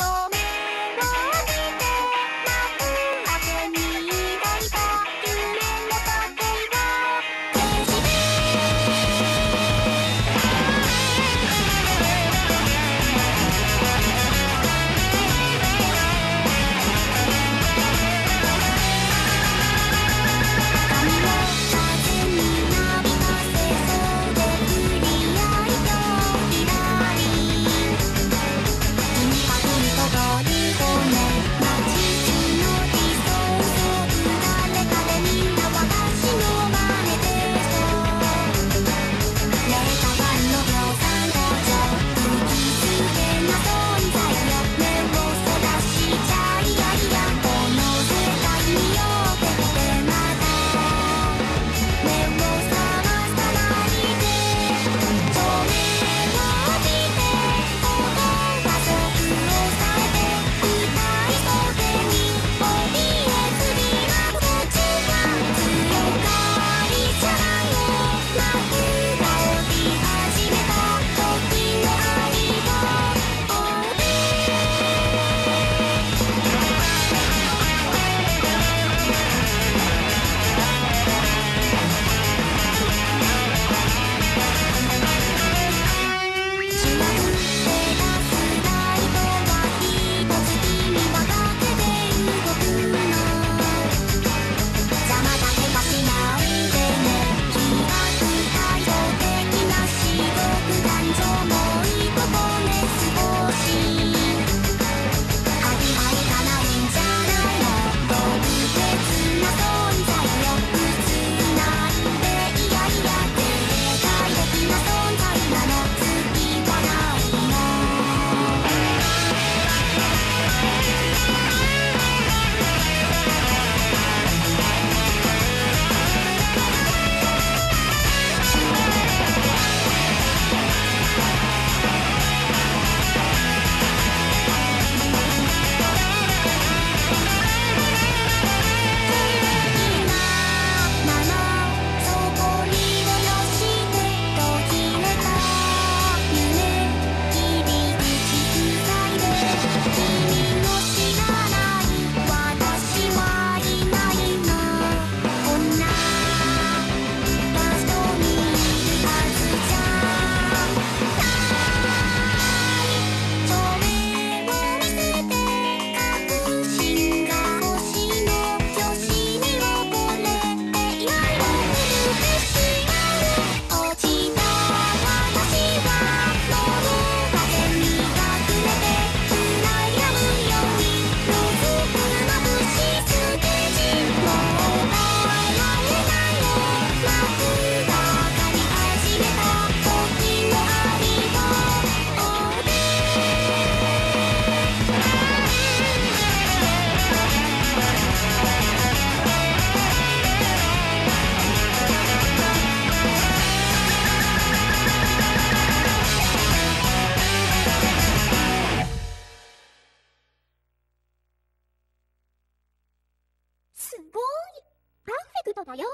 Oh, me. トだよ。